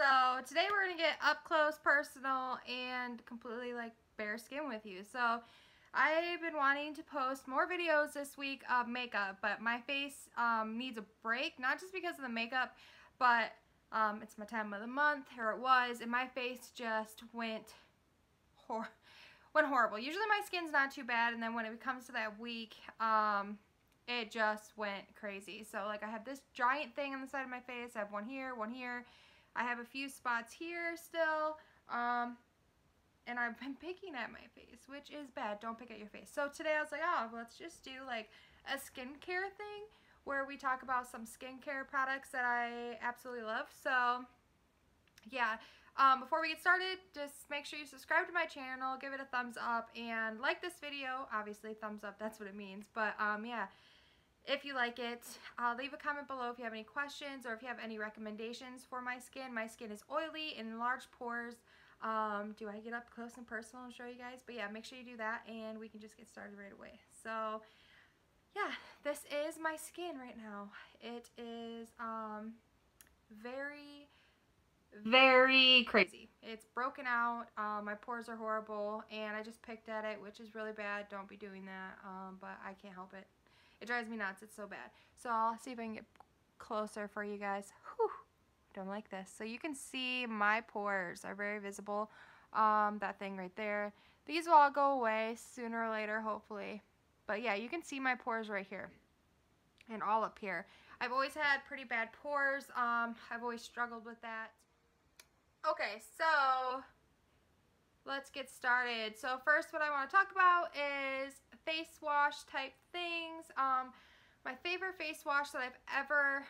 So today we're going to get up close, personal, and completely like bare skin with you. So I've been wanting to post more videos this week of makeup, but my face um, needs a break, not just because of the makeup, but um, it's my time of the month, or it was, and my face just went hor went horrible. Usually my skin's not too bad, and then when it comes to that week, um, it just went crazy. So like I have this giant thing on the side of my face. I have one here, one here, I have a few spots here still. Um, and I've been picking at my face, which is bad. Don't pick at your face. So today I was like, oh, let's just do like a skincare thing where we talk about some skincare products that I absolutely love. So yeah, um, before we get started, just make sure you subscribe to my channel, give it a thumbs up, and like this video. Obviously, thumbs up, that's what it means. But um, yeah, if you like it. Uh, leave a comment below if you have any questions or if you have any recommendations for my skin. My skin is oily and large pores. Um, do I get up close and personal and show you guys? But yeah, make sure you do that and we can just get started right away. So yeah, this is my skin right now. It is um, very, very crazy. It's broken out. Um, my pores are horrible and I just picked at it, which is really bad. Don't be doing that, um, but I can't help it. It drives me nuts. It's so bad. So I'll see if I can get closer for you guys. Whew. I don't like this. So you can see my pores are very visible. Um, that thing right there. These will all go away sooner or later, hopefully. But yeah, you can see my pores right here and all up here. I've always had pretty bad pores. Um, I've always struggled with that. Okay, so let's get started. So first what I want to talk about is face wash type things. Um, my favorite face wash that I've ever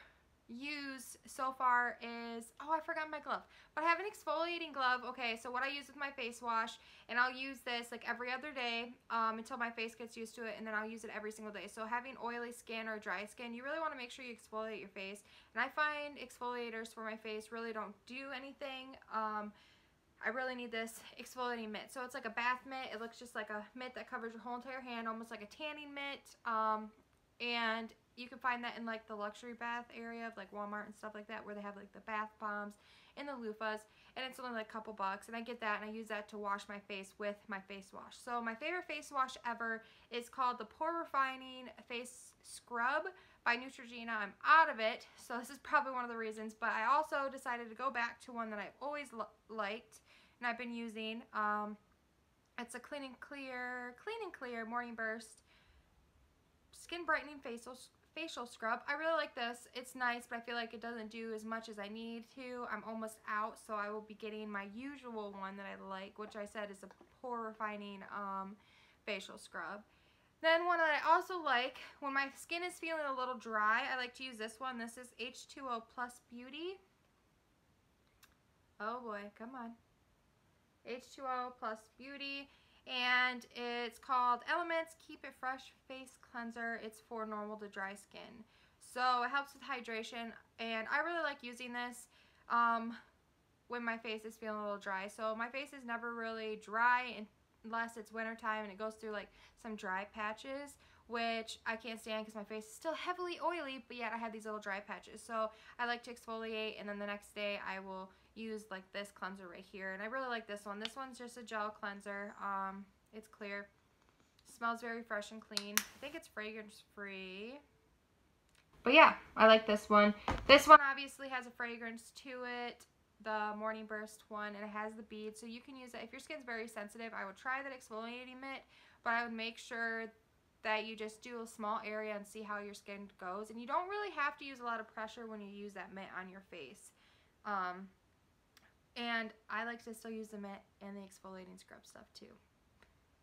used so far is, oh I forgot my glove, but I have an exfoliating glove. Okay, so what I use with my face wash, and I'll use this like every other day um, until my face gets used to it, and then I'll use it every single day. So having oily skin or dry skin, you really want to make sure you exfoliate your face. And I find exfoliators for my face really don't do anything. Um, I really need this exfoliating mitt. So it's like a bath mitt. It looks just like a mitt that covers your whole entire hand, almost like a tanning mitt. Um, and you can find that in like the luxury bath area of like Walmart and stuff like that where they have like the bath bombs and the loofahs and it's only like a couple bucks and I get that and I use that to wash my face with my face wash. So my favorite face wash ever is called the Pore Refining Face Scrub by Neutrogena. I'm out of it so this is probably one of the reasons but I also decided to go back to one that I've always liked and I've been using. Um, it's a clean and clear, clean and clear morning burst skin brightening facial facial scrub. I really like this. It's nice, but I feel like it doesn't do as much as I need to. I'm almost out, so I will be getting my usual one that I like, which I said is a pore refining um, facial scrub. Then one that I also like, when my skin is feeling a little dry, I like to use this one. This is H2O Plus Beauty. Oh boy, come on. H2O Plus Beauty and it's called Elements Keep It Fresh Face Cleanser. It's for normal to dry skin. So it helps with hydration and I really like using this um, when my face is feeling a little dry. So my face is never really dry unless it's wintertime and it goes through like some dry patches which I can't stand because my face is still heavily oily but yet I have these little dry patches. So I like to exfoliate and then the next day I will use like this cleanser right here. And I really like this one. This one's just a gel cleanser. Um, it's clear. Smells very fresh and clean. I think it's fragrance free. But yeah, I like this one. This one obviously has a fragrance to it. The Morning Burst one. And it has the bead. So you can use it. If your skin's very sensitive, I would try that exfoliating mitt. But I would make sure that you just do a small area and see how your skin goes. And you don't really have to use a lot of pressure when you use that mitt on your face. Um, and I like to still use the mitt and the exfoliating scrub stuff too.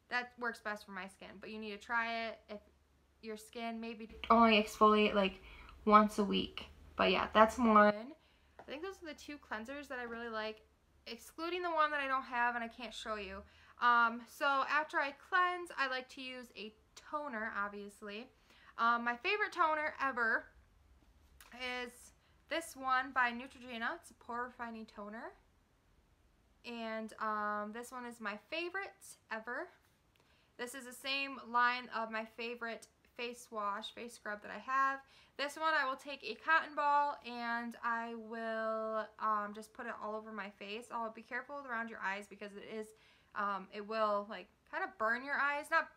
That works best for my skin, but you need to try it if your skin maybe only exfoliate like once a week. But yeah, that's one. I think those are the two cleansers that I really like, excluding the one that I don't have and I can't show you. Um, so after I cleanse, I like to use a toner, obviously. Um, my favorite toner ever is this one by Neutrogena. It's a pore refining toner. And um, this one is my favorite ever. This is the same line of my favorite face wash, face scrub that I have. This one I will take a cotton ball and I will um, just put it all over my face. I'll be careful around your eyes because it is, um, it will like kind of burn your eyes. Not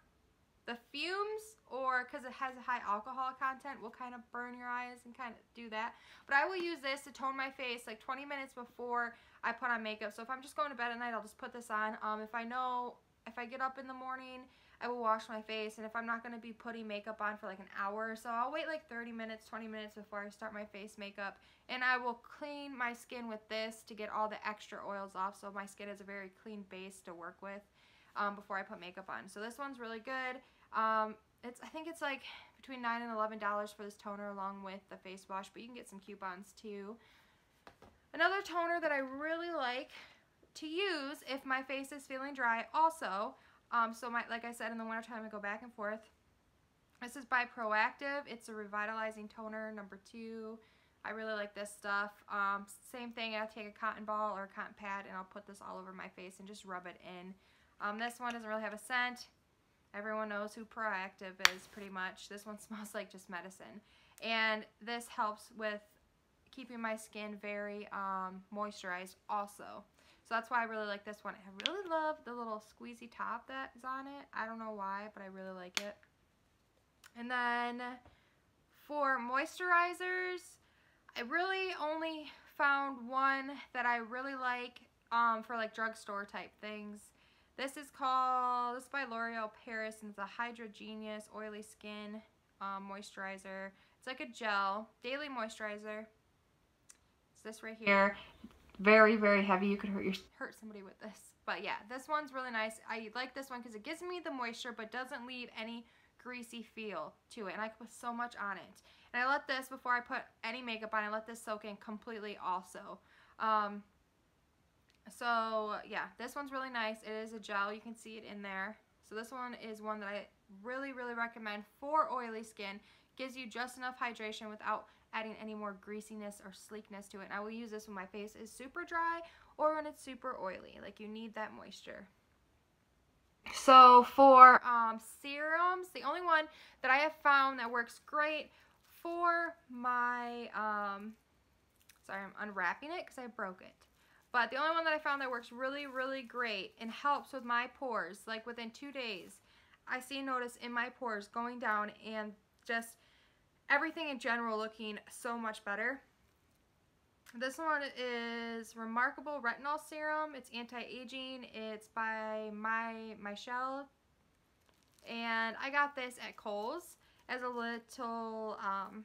the fumes or because it has a high alcohol content will kind of burn your eyes and kind of do that. But I will use this to tone my face like 20 minutes before I put on makeup. So if I'm just going to bed at night, I'll just put this on. Um, if I know, if I get up in the morning, I will wash my face. And if I'm not going to be putting makeup on for like an hour or so, I'll wait like 30 minutes, 20 minutes before I start my face makeup. And I will clean my skin with this to get all the extra oils off. So my skin has a very clean base to work with um, before I put makeup on. So this one's really good. Um, it's I think it's like between 9 and $11 for this toner along with the face wash, but you can get some coupons too. Another toner that I really like to use if my face is feeling dry also, um, so my, like I said in the wintertime I go back and forth. This is by Proactiv. It's a revitalizing toner number two. I really like this stuff. Um, same thing, I'll take a cotton ball or a cotton pad and I'll put this all over my face and just rub it in. Um, this one doesn't really have a scent. Everyone knows who Proactiv is pretty much. This one smells like just medicine. And this helps with keeping my skin very um, moisturized also. So that's why I really like this one. I really love the little squeezy top that is on it. I don't know why, but I really like it. And then for moisturizers, I really only found one that I really like um, for like drugstore type things. This is called, this is by L'Oreal Paris, and it's a Hydra Genius Oily Skin um, Moisturizer. It's like a gel, daily moisturizer. It's this right here. Very, very heavy. You could hurt your, hurt somebody with this. But yeah, this one's really nice. I like this one because it gives me the moisture, but doesn't leave any greasy feel to it. And I can put so much on it. And I let this, before I put any makeup on, I let this soak in completely also. Um, so yeah, this one's really nice. It is a gel. You can see it in there. So this one is one that I really, really recommend for oily skin. Gives you just enough hydration without adding any more greasiness or sleekness to it. And I will use this when my face is super dry or when it's super oily. Like you need that moisture. So for um, serums, the only one that I have found that works great for my, um, sorry, I'm unwrapping it because I broke it. But the only one that I found that works really, really great and helps with my pores, like within two days, I see notice in my pores going down and just everything in general looking so much better. This one is Remarkable Retinol Serum. It's anti-aging. It's by MyChelle. And I got this at Kohl's as a little um,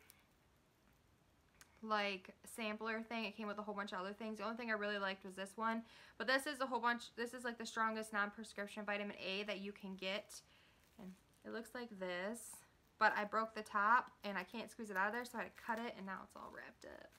like sampler thing. It came with a whole bunch of other things. The only thing I really liked was this one. But this is a whole bunch, this is like the strongest non-prescription vitamin A that you can get. And it looks like this. But I broke the top and I can't squeeze it out of there so I had to cut it and now it's all wrapped up.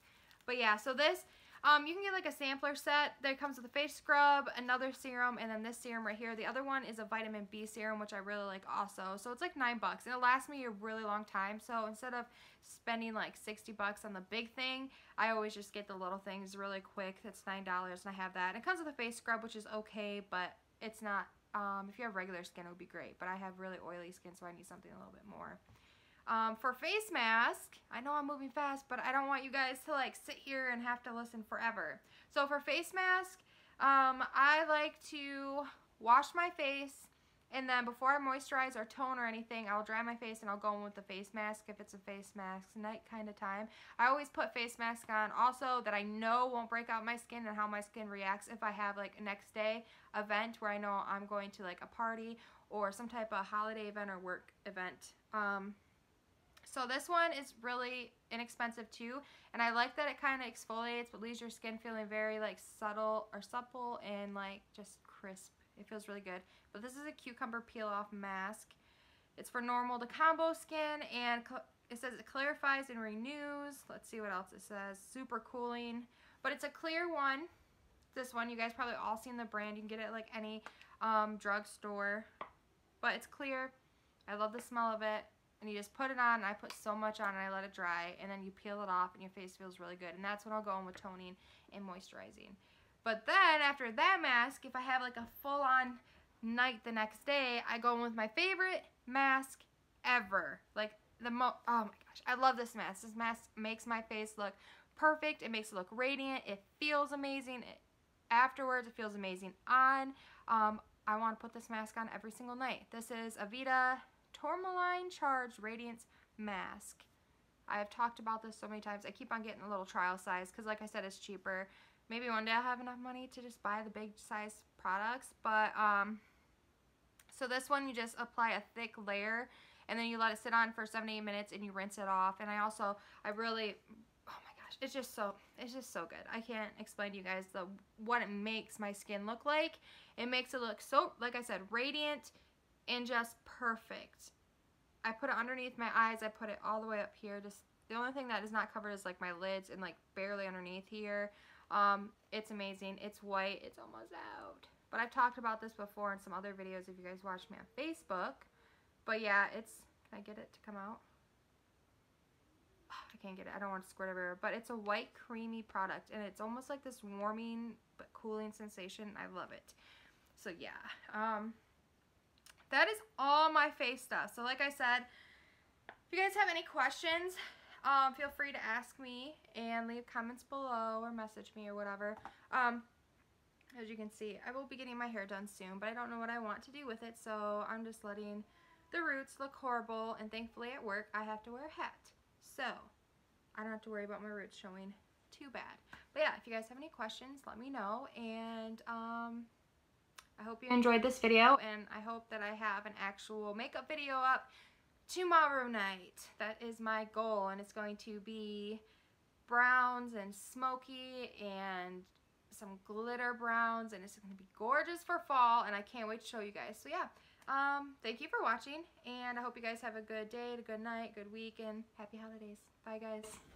But yeah, so this, um, you can get like a sampler set that comes with a face scrub, another serum, and then this serum right here. The other one is a vitamin B serum, which I really like also. So it's like nine bucks, and it lasts me a really long time. So instead of spending like 60 bucks on the big thing, I always just get the little things really quick. That's $9, and I have that. And it comes with a face scrub, which is okay, but it's not, um, if you have regular skin, it would be great. But I have really oily skin, so I need something a little bit more. Um, for face mask, I know I'm moving fast, but I don't want you guys to like sit here and have to listen forever. So for face mask, um, I like to wash my face and then before I moisturize or tone or anything, I'll dry my face and I'll go in with the face mask if it's a face mask night kind of time. I always put face mask on also that I know won't break out my skin and how my skin reacts if I have like a next day event where I know I'm going to like a party or some type of holiday event or work event. Um, so this one is really inexpensive too. And I like that it kind of exfoliates but leaves your skin feeling very like subtle or supple and like just crisp. It feels really good. But this is a cucumber peel off mask. It's for normal to combo skin and it says it clarifies and renews. Let's see what else it says. Super cooling. But it's a clear one. This one, you guys probably all seen the brand. You can get it like any um, drugstore. But it's clear. I love the smell of it and you just put it on. And I put so much on and I let it dry and then you peel it off and your face feels really good. And that's when I'll go in with toning and moisturizing. But then after that mask, if I have like a full on night the next day, I go in with my favorite mask ever. Like the mo oh my gosh, I love this mask. This mask makes my face look perfect. It makes it look radiant. It feels amazing. It, afterwards, it feels amazing on. Um, I want to put this mask on every single night. This is Aveda Tourmaline Charged Radiance Mask. I have talked about this so many times. I keep on getting a little trial size because like I said, it's cheaper. Maybe one day I'll have enough money to just buy the big size products. But, um, so this one you just apply a thick layer and then you let it sit on for 7 8 minutes and you rinse it off. And I also, I really, oh my gosh, it's just so, it's just so good. I can't explain to you guys the what it makes my skin look like. It makes it look so, like I said, radiant and just perfect. I put it underneath my eyes. I put it all the way up here. Just the only thing that is not covered is like my lids and like barely underneath here. Um, it's amazing. It's white. It's almost out. But I've talked about this before in some other videos if you guys watch me on Facebook. But yeah, it's, can I get it to come out? I can't get it. I don't want to squirt everywhere. But it's a white creamy product. And it's almost like this warming but cooling sensation. I love it. So yeah. Um, that is all my face stuff. So like I said, if you guys have any questions, um, feel free to ask me and leave comments below or message me or whatever. Um, as you can see, I will be getting my hair done soon, but I don't know what I want to do with it, so I'm just letting the roots look horrible, and thankfully at work I have to wear a hat. So, I don't have to worry about my roots showing too bad. But yeah, if you guys have any questions, let me know, and um, I hope you enjoyed this video and I hope that I have an actual makeup video up tomorrow night. That is my goal and it's going to be browns and smoky and some glitter browns and it's going to be gorgeous for fall and I can't wait to show you guys. So yeah, um, thank you for watching and I hope you guys have a good day, a good night, good week, and happy holidays. Bye guys.